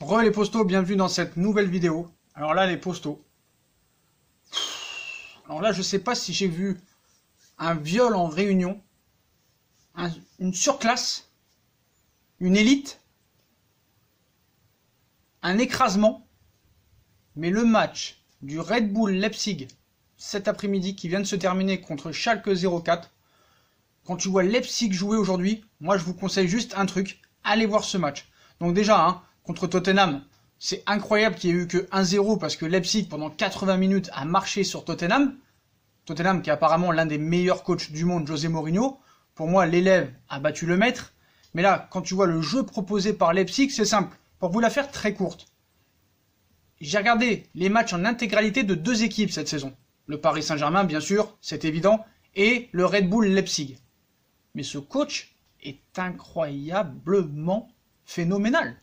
Re les postos, bienvenue dans cette nouvelle vidéo. Alors là, les postos. Alors là, je sais pas si j'ai vu un viol en réunion, une surclasse, une élite, un écrasement, mais le match du Red Bull Leipzig cet après-midi qui vient de se terminer contre Schalke 04, quand tu vois Leipzig jouer aujourd'hui, moi je vous conseille juste un truc, allez voir ce match. Donc déjà, hein, contre Tottenham. C'est incroyable qu'il y ait eu que 1-0 parce que Leipzig, pendant 80 minutes, a marché sur Tottenham. Tottenham, qui est apparemment l'un des meilleurs coachs du monde, José Mourinho. Pour moi, l'élève a battu le maître. Mais là, quand tu vois le jeu proposé par Leipzig, c'est simple. Pour vous la faire très courte. J'ai regardé les matchs en intégralité de deux équipes cette saison. Le Paris Saint-Germain, bien sûr, c'est évident, et le Red Bull Leipzig. Mais ce coach est incroyablement phénoménal.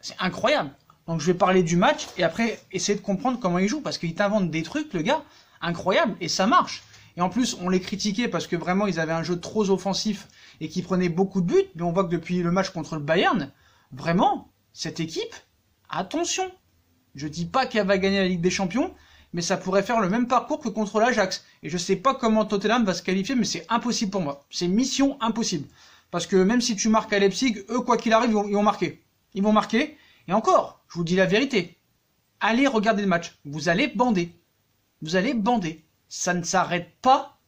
C'est incroyable. Donc je vais parler du match et après essayer de comprendre comment il joue parce qu'il t'invente des trucs, le gars, incroyable et ça marche. Et en plus, on les critiquait parce que vraiment ils avaient un jeu trop offensif et qui prenait beaucoup de buts. Mais on voit que depuis le match contre le Bayern, vraiment, cette équipe, attention. Je dis pas qu'elle va gagner la Ligue des Champions, mais ça pourrait faire le même parcours que contre l'Ajax. Et je sais pas comment Tottenham va se qualifier, mais c'est impossible pour moi. C'est mission impossible. Parce que même si tu marques à Leipzig, eux, quoi qu'il arrive, ils vont marquer ils vont marquer. Et encore, je vous dis la vérité. Allez regarder le match. Vous allez bander. Vous allez bander. Ça ne s'arrête pas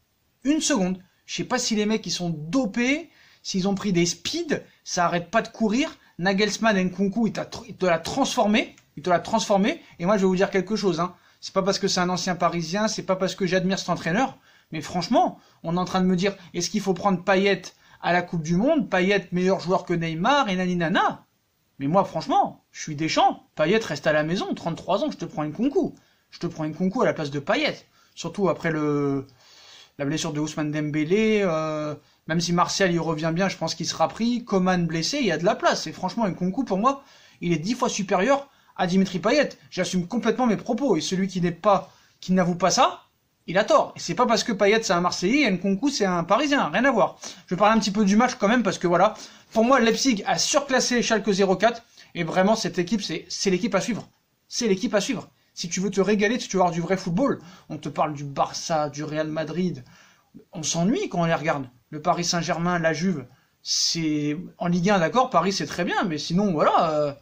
une seconde. Je sais pas si les mecs ils sont dopés, s'ils ont pris des speeds, ça arrête pas de courir. Nagelsmann Nkunku, il, te l'a transformé. Il te l'a transformé. Et moi, je vais vous dire quelque chose. Hein. C'est pas parce que c'est un ancien parisien, c'est pas parce que j'admire cet entraîneur. Mais franchement, on est en train de me dire, est-ce qu'il faut prendre Payet à la Coupe du Monde? Payet meilleur joueur que Neymar et naninana mais moi, franchement, je suis Deschamps. Payet reste à la maison, 33 ans, je te prends une concours. Je te prends une concours à la place de Payet. Surtout après le la blessure de Ousmane Dembélé. Euh, même si Martial y revient bien, je pense qu'il sera pris. Coman blessé, il y a de la place. Et franchement, une concours pour moi, il est dix fois supérieur à Dimitri Payet. J'assume complètement mes propos. Et celui qui n'est pas, qui n'avoue pas ça, il a tort. Et c'est pas parce que Payet c'est un Marseillais et Nkunku c'est un Parisien, rien à voir. Je vais parler un petit peu du match quand même parce que voilà, pour moi Leipzig a surclassé Schalke 04 et vraiment cette équipe c'est l'équipe à suivre. C'est l'équipe à suivre. Si tu veux te régaler, si tu veux avoir du vrai football, on te parle du Barça, du Real Madrid. On s'ennuie quand on les regarde. Le Paris Saint-Germain, la Juve, c'est en Ligue 1 d'accord, Paris c'est très bien, mais sinon voilà, euh,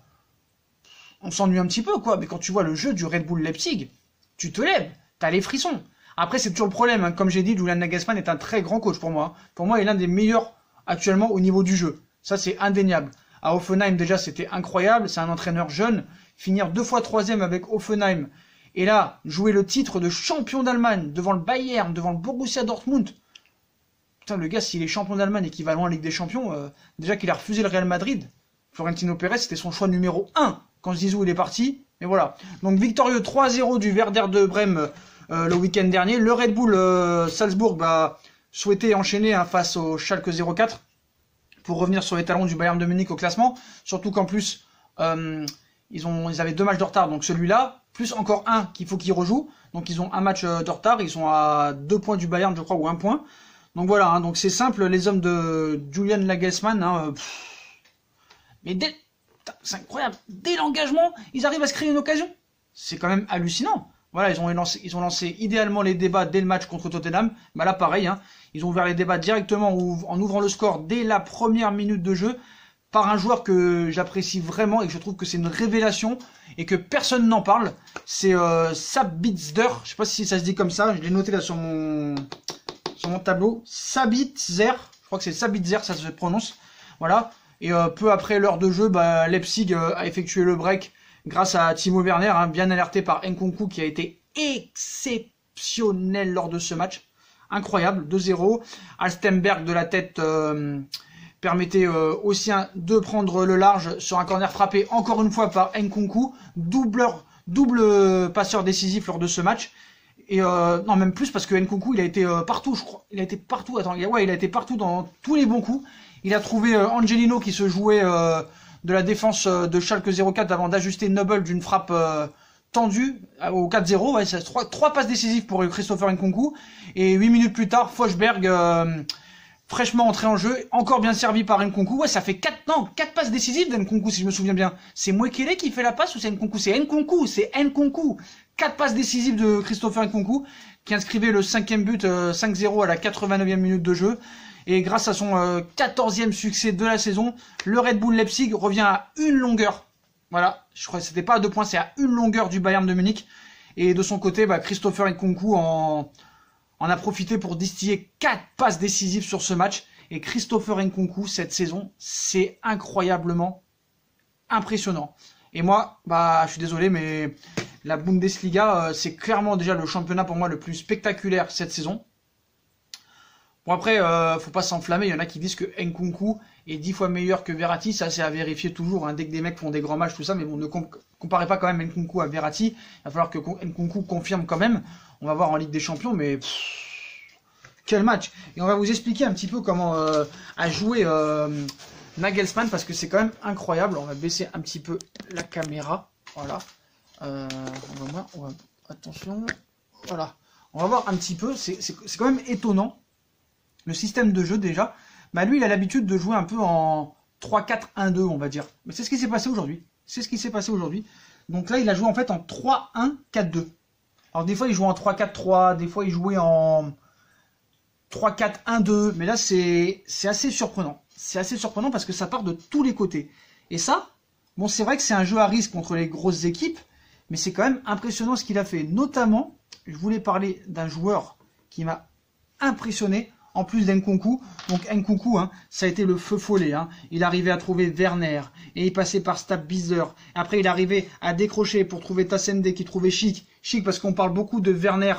on s'ennuie un petit peu quoi. Mais quand tu vois le jeu du Red Bull Leipzig, tu te lèves, t'as les frissons. Après, c'est toujours le problème. Hein. Comme j'ai dit, Julian Nagelsmann est un très grand coach pour moi. Pour moi, il est l'un des meilleurs actuellement au niveau du jeu. Ça, c'est indéniable. À Offenheim, déjà, c'était incroyable. C'est un entraîneur jeune. Finir deux fois troisième avec Offenheim. Et là, jouer le titre de champion d'Allemagne devant le Bayern, devant le Borussia Dortmund. Putain, le gars, s'il est champion d'Allemagne équivalent à la Ligue des Champions, euh, déjà qu'il a refusé le Real Madrid. Florentino Pérez, c'était son choix numéro 1 quand Zizou il est parti. Et voilà. Donc victorieux 3-0 du Werder de Brême le week-end dernier. Le Red Bull euh, Salzbourg bah, souhaitait enchaîner hein, face au Schalke 04 pour revenir sur les talons du Bayern de Munich au classement. Surtout qu'en plus, euh, ils avaient deux matchs de retard, donc celui-là, plus encore un qu'il faut qu'ils rejouent. Donc ils ont un match de retard, ils sont à deux points du Bayern, je crois, ou un point. Donc voilà, hein, donc c'est simple, les hommes de Julian Nagelsmann, hein, mais dès, c'est incroyable, dès l'engagement, ils arrivent à se créer une occasion. C'est quand même hallucinant. Voilà, ils ont, lancé, ils ont lancé idéalement les débats dès le match contre Tottenham. Bah là, pareil, hein, ils ont ouvert les débats directement en ouvrant le score dès la première minute de jeu par un joueur que j'apprécie vraiment et que je trouve que c'est une révélation et que personne n'en parle. C'est euh, Sabitzer, je sais pas si ça se dit comme ça, je l'ai noté là sur mon sur mon tableau. Sabitzer, je crois que c'est Sabitzer, ça se prononce. Voilà. Et euh, peu après l'heure de jeu, bah, Leipzig euh, a effectué le break grâce à Timo Werner, hein, bien alerté par Nkunku qui a été exceptionnel lors de ce match. Incroyable, 2-0. Alstenberg de la tête euh, permettait euh, aussi de prendre le large sur un corner frappé encore une fois par Nkunku. Double, double passeur décisif lors de ce match. Et euh, non, même plus parce que Nkunku, il a été partout, je crois. Il a été partout. Attends, il a été partout dans tous les bons coups. Il a trouvé Angelino qui se jouait de la défense euh, de Schalke 04 avant d'ajuster Noble d'une frappe euh, tendue euh, au 4-0. Ouais, trois, trois passes décisives pour Christopher Nkunku. Et huit minutes plus tard, Fosberg, fraîchement entré en jeu, encore bien servi par Nkunku. Ouais, ça fait 4 non, 4 passes décisives d'Nkunku si je me souviens bien. C'est Mwekele qui fait la passe ou c'est Nkunku? C'est Nkunku, c'est Nkunku. 4 passes décisives de Christopher Nkunku qui inscrivait le cinquième but 5-0 euh, à la 89e minute de jeu. Et grâce à son 14e euh, succès de la saison, le Red Bull Leipzig revient à une longueur. Voilà, je crois que c'était pas à deux points, c'est à une longueur du Bayern de Munich. Et de son côté, bah, Christopher Nkunku en, en a profité pour distiller quatre passes décisives sur ce match. Et Christopher Nkunku, cette saison, c'est incroyablement impressionnant. Et moi, bah, je suis désolé, mais la Bundesliga, euh, c'est clairement déjà le championnat pour moi le plus spectaculaire cette saison. Bon après, euh, faut pas s'enflammer. Il y en a qui disent que Nkunku est dix fois meilleur que Verratti. Ça, c'est à vérifier toujours. Hein, dès que des mecs font des grands matchs, tout ça. Mais bon, ne comparez pas quand même Nkunku à Verratti. Il va falloir que Nkunku confirme quand même. On va voir en Ligue des Champions, mais quel match Et on va vous expliquer un petit peu comment euh, a joué euh, Nagelsmann parce que c'est quand même incroyable. On va baisser un petit peu la caméra. Voilà. Euh, on va voir. attention. Voilà. On va voir un petit peu. C'est quand même étonnant. Le système de jeu déjà. Bah lui, il a l'habitude de jouer un peu en 3-4-1-2, on va dire. Mais c'est ce qui s'est passé aujourd'hui. C'est ce qui s'est passé aujourd'hui. Donc là, il a joué en fait en 3-1-4-2. Alors des fois il jouait en 3-4-3, des fois il jouait en 3-4-1-2, mais là c'est assez surprenant. C'est assez surprenant parce que ça part de tous les côtés. Et ça, bon c'est vrai que c'est un jeu à risque contre les grosses équipes, mais c'est quand même impressionnant ce qu'il a fait. Notamment, je voulais parler d'un joueur qui m'a impressionné en plus d'Nkunku. Donc Nkunku, hein, ça a été le feu follet. Hein. Il arrivait à trouver Werner et il passait par Stabbizer. Après, il arrivait à décrocher pour trouver Tassende qui trouvait Chic. Chic parce qu'on parle beaucoup de Werner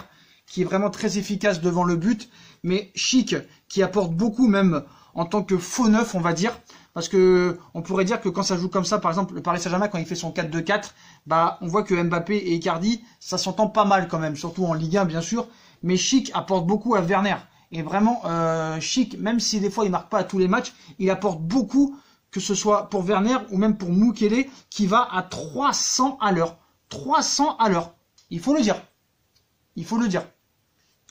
qui est vraiment très efficace devant le but, mais Chic qui apporte beaucoup même en tant que faux neuf, on va dire. Parce que on pourrait dire que quand ça joue comme ça, par exemple, le Paris Saint-Germain, quand il fait son 4-2-4, bah, on voit que Mbappé et Icardi, ça s'entend pas mal quand même, surtout en Ligue 1, bien sûr. Mais Chic apporte beaucoup à Werner. Et vraiment, euh, Chic, même si des fois il marque pas à tous les matchs, il apporte beaucoup, que ce soit pour Werner ou même pour Mukele, qui va à 300 à l'heure. 300 à l'heure. Il faut le dire. Il faut le dire.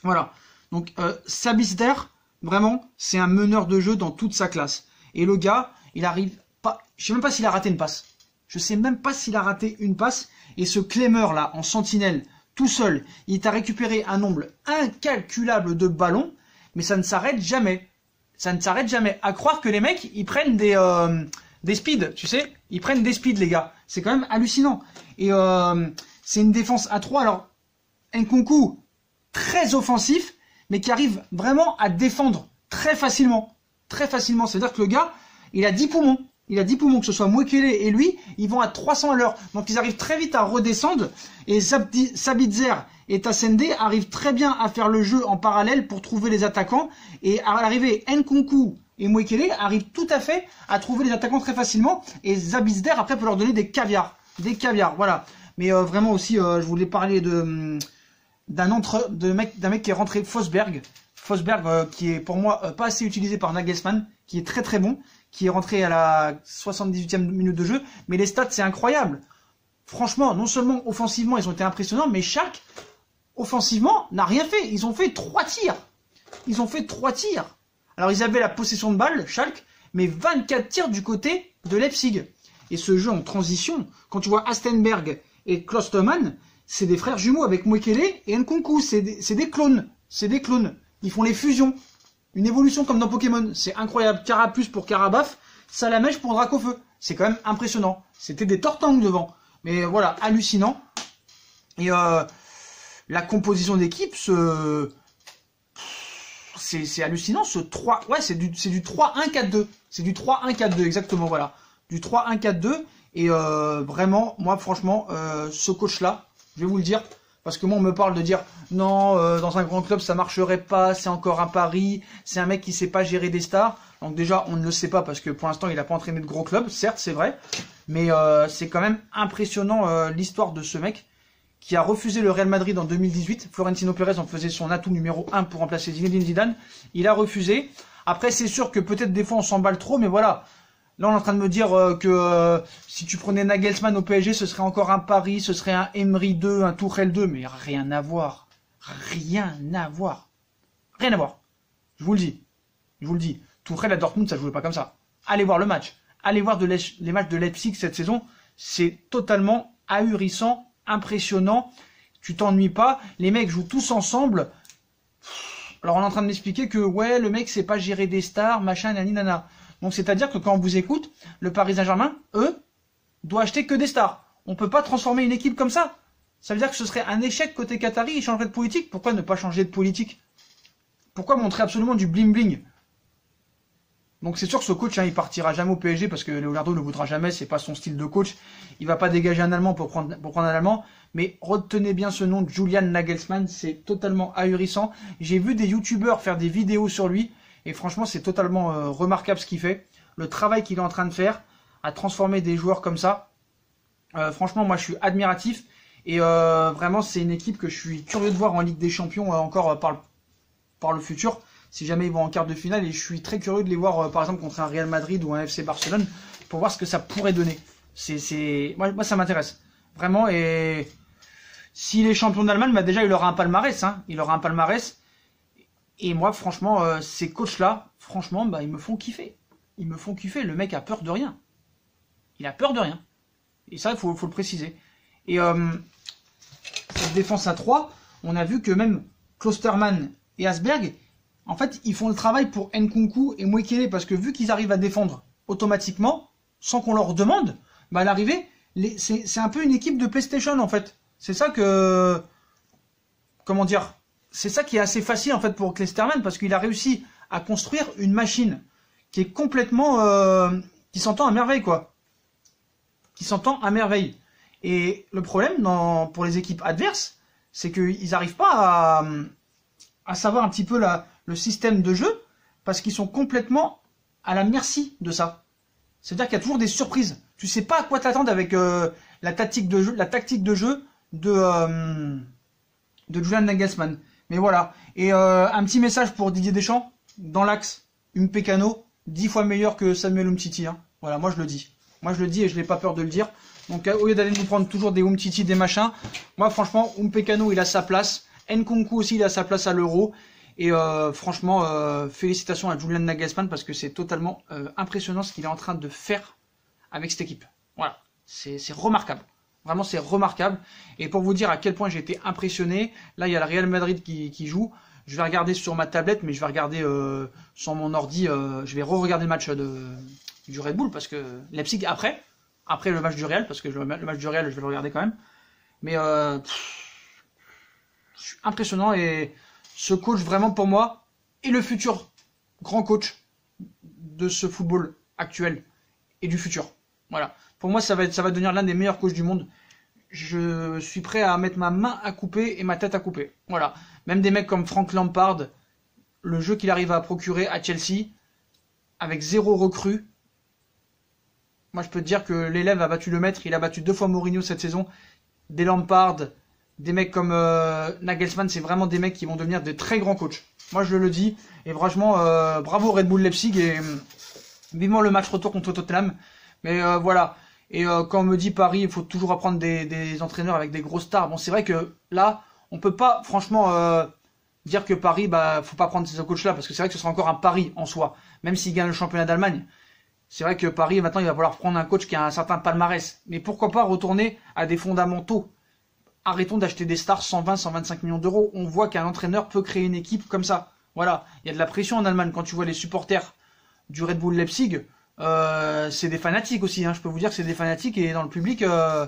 Voilà. Donc, euh, Sabisder, vraiment, c'est un meneur de jeu dans toute sa classe. Et le gars, il arrive pas. Je sais même pas s'il a raté une passe. Je sais même pas s'il a raté une passe. Et ce Clémer là, en sentinelle, tout seul, il t'a récupéré un nombre incalculable de ballons mais ça ne s'arrête jamais. Ça ne s'arrête jamais. À croire que les mecs, ils prennent des, euh, speeds, tu sais Ils prennent des speeds, les gars. C'est quand même hallucinant. Et euh, c'est une défense à 3. Alors, un concours très offensif, mais qui arrive vraiment à défendre très facilement. Très facilement. C'est-à-dire que le gars, il a 10 poumons. Il a 10 poumons, que ce soit Mwekele et lui, ils vont à 300 à l'heure. Donc ils arrivent très vite à redescendre. Et Sabitzer et Tassende arrivent très bien à faire le jeu en parallèle pour trouver les attaquants. Et à l'arrivée, Nkunku et Mwekele arrivent tout à fait à trouver les attaquants très facilement. Et Zabizder, après, peut leur donner des caviars. Des caviars, voilà. Mais euh, vraiment aussi, euh, je voulais parler hum, d'un entre mec d'un mec qui est rentré Fosberg. Fosberg euh, qui est pour moi pas assez utilisé par Nagelsmann, qui est très très bon, qui est rentré à la 78e minute de jeu. Mais les stats, c'est incroyable. Franchement, non seulement offensivement, ils ont été impressionnants, mais chaque offensivement, n'a rien fait. Ils ont fait trois tirs. Ils ont fait trois tirs. Alors ils avaient la possession de balle, Schalke, mais 24 tirs du côté de Leipzig. Et ce jeu en transition, quand tu vois Astenberg et Klostermann, c'est des frères jumeaux avec Mwekele et Nkunku. C'est des, clones. C'est des clones. Ils font les fusions. Une évolution comme dans Pokémon. C'est incroyable. Carapuce pour Carabaf, Salamèche pour Dracofeu. C'est quand même impressionnant. C'était des tortangs devant. Mais voilà, hallucinant. Et euh, la composition d'équipe, ce... c'est hallucinant, ce 3, ouais, c'est du, du 3-1-4-2. C'est du 3-1-4-2, exactement, voilà. Du 3-1-4-2. Et euh, vraiment, moi, franchement, euh, ce coach-là, je vais vous le dire, parce que moi, on me parle de dire non, euh, dans un grand club, ça marcherait pas, c'est encore un pari, c'est un mec qui sait pas gérer des stars. Donc déjà, on ne le sait pas parce que pour l'instant, il n'a pas entraîné de gros clubs, certes, c'est vrai, mais c'est quand même impressionnant l'histoire de ce mec qui a refusé le Real Madrid en 2018. Florentino Pérez en faisait son atout numéro 1 pour remplacer Zinedine Zidane. Il a refusé. Après, c'est sûr que peut-être des fois on s'emballe trop, mais voilà. Là, on est en train de me dire euh, que euh, si tu prenais Nagelsmann au PSG, ce serait encore un Paris, ce serait un Emery 2, un Tourelle 2, mais rien à voir. Rien à voir. Rien à voir. Je vous le dis. Je vous le dis. Tourelle à Dortmund, ça ne jouait pas comme ça. Allez voir le match. Allez voir les matchs de Leipzig cette saison. C'est totalement ahurissant, impressionnant. Tu t'ennuies pas. Les mecs jouent tous ensemble. Alors on est en train de m'expliquer que ouais, le mec c'est pas gérer des stars, machin, nani, nana. Donc c'est-à-dire que quand on vous écoute, le Paris Saint-Germain, eux, doit acheter que des stars. On peut pas transformer une équipe comme ça. Ça veut dire que ce serait un échec côté Qatari, ils changeraient de politique. Pourquoi ne pas changer de politique? Pourquoi montrer absolument du bling bling donc c'est sûr que ce coach, hein, il partira jamais au PSG parce que Leonardo ne voudra jamais, c'est pas son style de coach. Il va pas dégager un Allemand pour prendre, un Allemand. Mais retenez bien ce nom, Julian Nagelsmann, c'est totalement ahurissant. J'ai vu des youtubeurs faire des vidéos sur lui, et franchement c'est totalement euh, remarquable ce qu'il fait. Le travail qu'il est en train de faire, à transformer des joueurs comme ça. Euh, franchement, moi je suis admiratif. Et euh, vraiment, c'est une équipe que je suis curieux de voir en Ligue des Champions encore par le futur si jamais ils vont en quart de finale. Et je suis très curieux de les voir, euh, par exemple, contre un Real Madrid ou un FC Barcelone, pour voir ce que ça pourrait donner. C'est, Moi, moi, ça m'intéresse. Vraiment. Et s'il est champion d'Allemagne, bah déjà, il aura un palmarès. Hein. Il aura un palmarès. Et moi, franchement, euh, ces coachs-là, franchement, bah, ils me font kiffer. Ils me font kiffer. Le mec a peur de rien. Il a peur de rien. Et ça, il faut, faut, le préciser. Et euh, cette défense à 3, on a vu que même Klosterman et Asberg, en fait, ils font le travail pour Nkunku et Mwekele parce que vu qu'ils arrivent à défendre automatiquement, sans qu'on leur demande, bah à l'arrivée, c'est un peu une équipe de PlayStation en fait. C'est ça que. Comment dire C'est ça qui est assez facile en fait pour Klesterman parce qu'il a réussi à construire une machine qui est complètement. Euh, qui s'entend à merveille quoi. Qui s'entend à merveille. Et le problème pour les équipes adverses, c'est qu'ils n'arrivent pas à, à savoir un petit peu la, le système de jeu parce qu'ils sont complètement à la merci de ça. C'est-à-dire qu'il y a toujours des surprises. Tu sais pas à quoi t'attendre avec euh, la tactique de jeu, la tactique de jeu de euh, de Julian Nagelsmann. Mais voilà. Et euh, un petit message pour Didier Deschamps dans l'axe. Umpecano, dix fois meilleur que Samuel Umtiti. Hein. Voilà, moi je le dis. Moi je le dis et je n'ai pas peur de le dire. Donc au lieu d'aller nous prendre toujours des Umtiti, des machins, moi franchement, Umpecano il a sa place. Nkunku aussi il a sa place à l'euro. Et euh, franchement, euh, félicitations à Julian Nagelsmann parce que c'est totalement euh, impressionnant ce qu'il est en train de faire avec cette équipe. Voilà, c'est remarquable. Vraiment, c'est remarquable. Et pour vous dire à quel point j'ai été impressionné, là, il y a le Real Madrid qui, joue. Je vais regarder sur ma tablette, mais je vais regarder sur mon ordi. je vais re-regarder le match de, du Red Bull parce que Leipzig après, après le match du Real, parce que le, match du Real, je vais le regarder quand même. Mais suis impressionnant et ce coach vraiment pour moi est le futur grand coach de ce football actuel et du futur. Voilà. Pour moi, ça va, être, devenir l'un des meilleurs coachs du monde. Je suis prêt à mettre ma main à couper et ma tête à couper. Voilà. Même des mecs comme Frank Lampard, le jeu qu'il arrive à procurer à Chelsea, avec zéro recrue. Moi, je peux te dire que l'élève a battu le maître. Il a battu deux fois Mourinho cette saison. Des Lampard, des mecs comme euh, Nagelsmann, c'est vraiment des mecs qui vont devenir de très grands coachs. Moi, je le dis. Et franchement, euh, bravo Red Bull Leipzig et euh, vivement le match retour contre Tottenham. Mais voilà. Et quand on me dit Paris, il faut toujours apprendre des, entraîneurs avec des grosses stars. Bon, c'est vrai que là, on peut pas franchement dire que Paris, bah, faut pas prendre ces coachs-là parce que c'est vrai que ce sera encore un pari en soi, même s'il gagne le championnat d'Allemagne. C'est vrai que Paris, maintenant, il va falloir prendre un coach qui a un certain palmarès. Mais pourquoi pas retourner à des fondamentaux? Arrêtons d'acheter des stars 120, 125 millions d'euros. On voit qu'un entraîneur peut créer une équipe comme ça. Voilà, il y a de la pression en Allemagne quand tu vois les supporters du Red Bull Leipzig. Euh, c'est des fanatiques aussi. Hein. Je peux vous dire que c'est des fanatiques et dans le public, euh,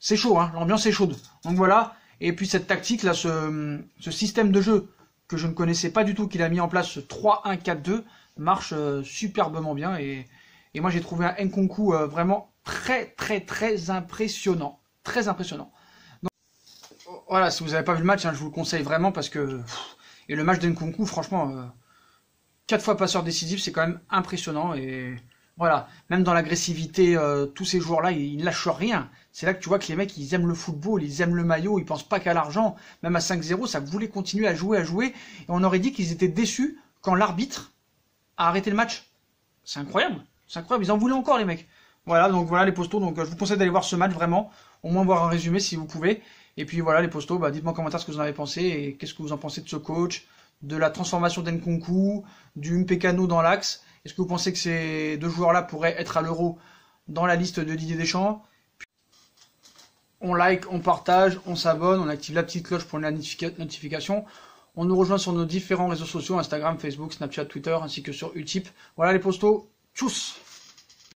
c'est chaud. Hein. L'ambiance est chaude. Donc voilà. Et puis cette tactique là, ce, système de jeu que je ne connaissais pas du tout, qu'il a mis en place, ce 3-1-4-2, marche euh, superbement bien. Et, et moi j'ai trouvé un Nkunku vraiment très très très impressionnant. Très impressionnant voilà, si vous n'avez pas vu le match, hein, je vous le conseille vraiment parce que. Et le match d'Enkunku, franchement, euh, quatre fois passeur décisif, c'est quand même impressionnant. Et voilà, même dans l'agressivité, euh, tous ces joueurs-là, ils, ne lâchent rien. C'est là que tu vois que les mecs, ils aiment le football, ils aiment le maillot, ils pensent pas qu'à l'argent. Même à 5-0, ça voulait continuer à jouer, à jouer. Et on aurait dit qu'ils étaient déçus quand l'arbitre a arrêté le match. C'est incroyable. C'est incroyable. Ils en voulaient encore, les mecs. Voilà, donc voilà les postos. Donc euh, je vous conseille d'aller voir ce match vraiment. Au moins voir un résumé si vous pouvez. Et puis voilà, les postos, bah, dites-moi en commentaire ce que vous en avez pensé et qu'est-ce que vous en pensez de ce coach, de la transformation d'Enkunku, du Mpekano dans l'axe. Est-ce que vous pensez que ces deux joueurs-là pourraient être à l'euro dans la liste de Didier Deschamps? On like, on partage, on s'abonne, on active la petite cloche pour la notification. On nous rejoint sur nos différents réseaux sociaux, Instagram, Facebook, Snapchat, Twitter, ainsi que sur Utip. Voilà les postos, tchuss